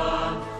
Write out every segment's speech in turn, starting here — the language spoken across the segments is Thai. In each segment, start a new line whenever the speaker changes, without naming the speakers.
God.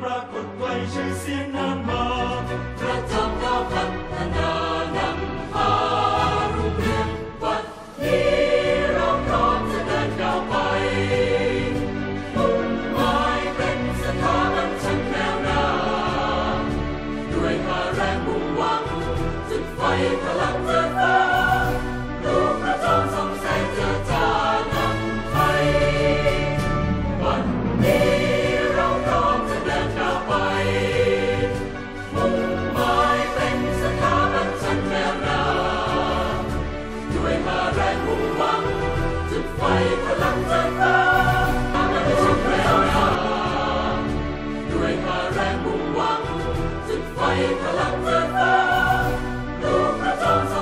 ปรา
กฏไว้ชื่อเสียงนานมา
พระเจ้าข้าพัฒนานำพารุ่งเรืองวัดนี้เราพร้อมจะเดินก้าวไปมุ่งหมายเป็นสถาบันชั้นแนวหน้าด้วยพาแรงมุ่งหวังจุดไฟพล
Songs